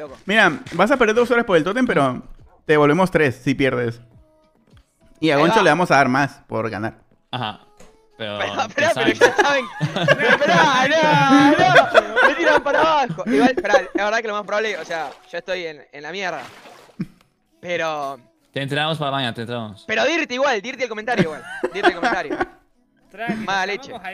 loco. Mira, vas a perder dos horas por el totem, pero te devolvemos tres si pierdes. Y a Goncho le vamos a dar más por ganar. Ajá. Pero. Pero, quién pero, ya saben. Pero, no, no. Me tiran para abajo. Igual, esperá, es verdad que lo más probable, o sea, yo estoy en, en la mierda. Pero. Te entrenamos para mañana, te entrenamos. Pero dirte igual, dirte el comentario igual. Dirte el comentario. Mala leche.